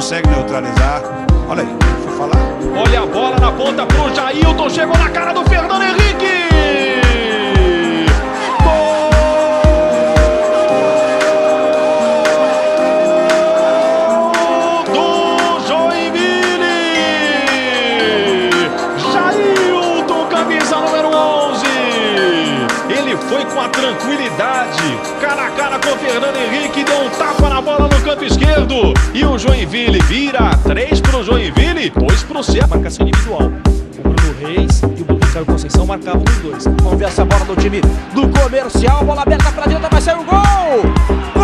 consegue neutralizar. Olha aí, deixa eu falar. Olha a bola na ponta pro Jailton, chegou na cara do Fernando Henrique. E o Joinville vira 3 pro Joinville, 2 pro Ceará. marcação individual. O Bruno Reis e o Bruno Caio Conceição marcavam os dois. Vamos ver essa bola do time do comercial. Bola aberta pra direita, vai sair o gol! Gol!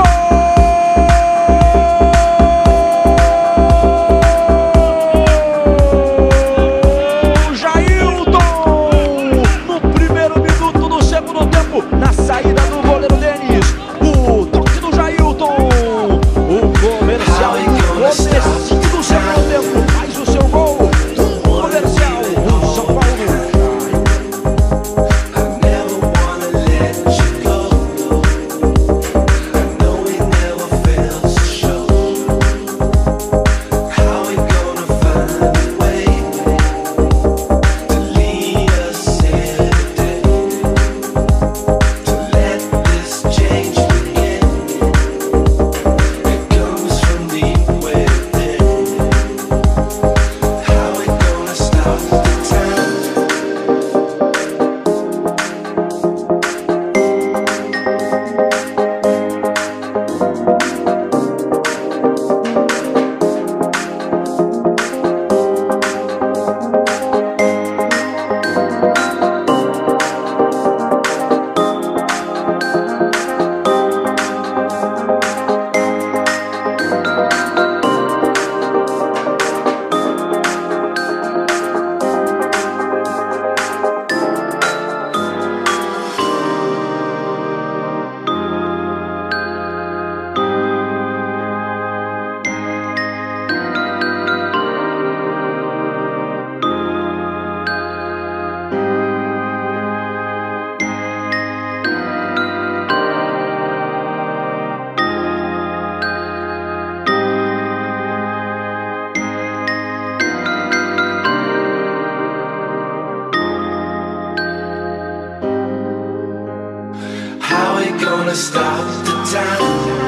Gonna stop the time?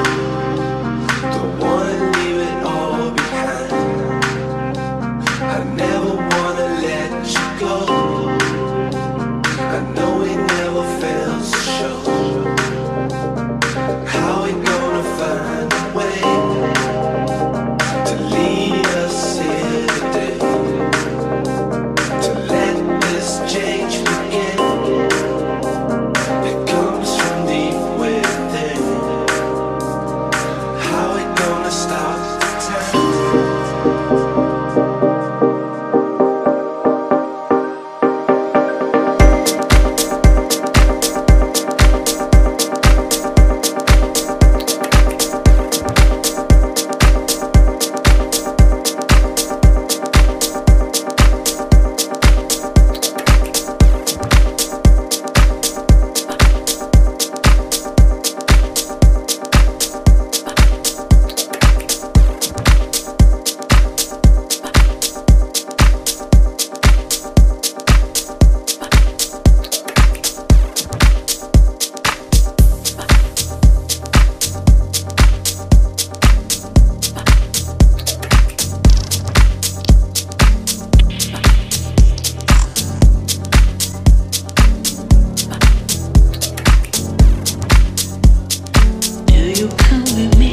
you come with me?